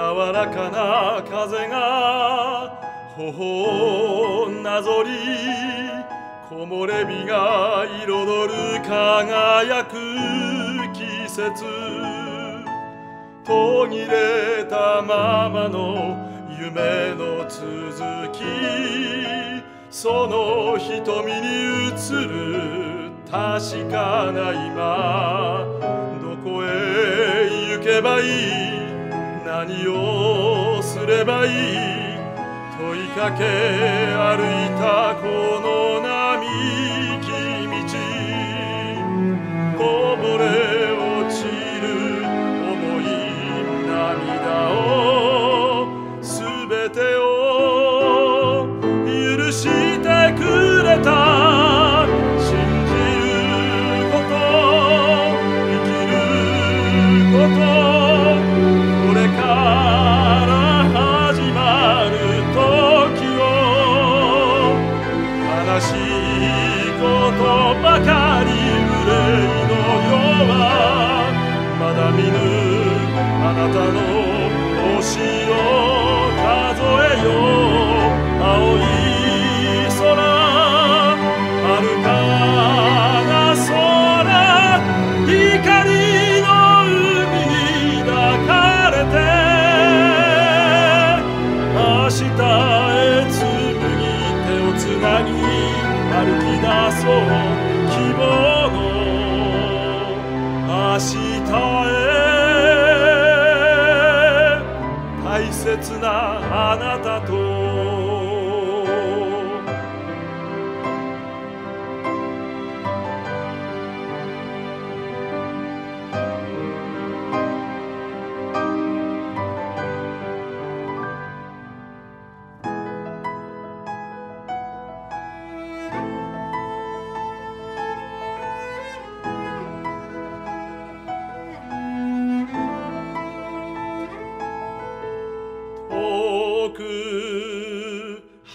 柔らかな風が頬をなぞり木漏れ日が彩る輝く季節。途切れたままの夢の続きその瞳に映る確かな今どこへ行けばいい？何をすればいい？問いかけ歩いたこの並木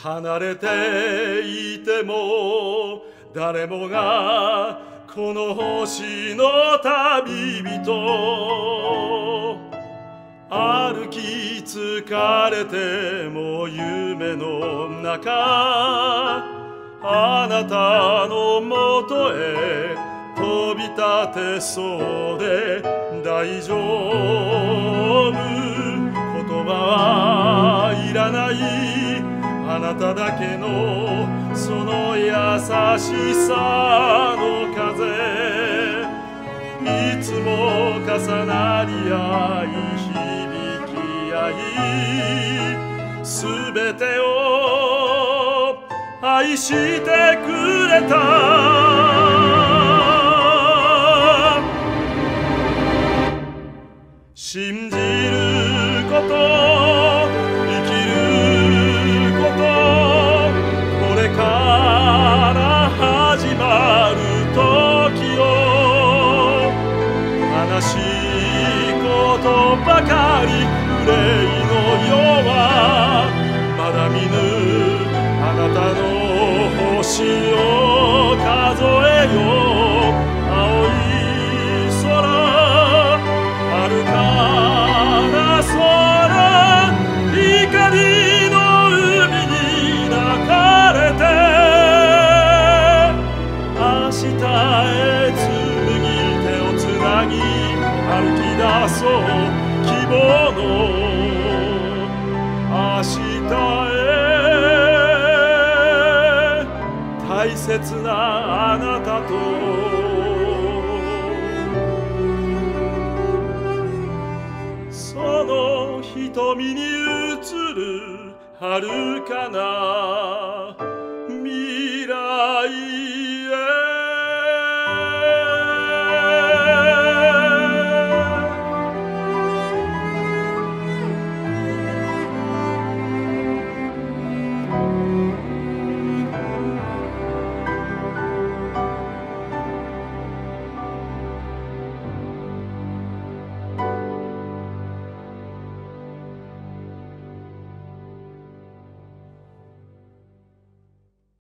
離れていても誰もがこの星の旅人歩き疲れても夢の中あなたのもとへ飛び立てそうで大丈夫。言葉はなただけのその優しさの風。いつも重なり合い響き合いすべてを愛してくれた。信じたの星を数えよう青い空遥かな空光の海に抱かれて明日へ紡ぎ手をつなぎ歩き出そう希望の明日へ切なあなたと。その瞳に映る遥かな未来へ。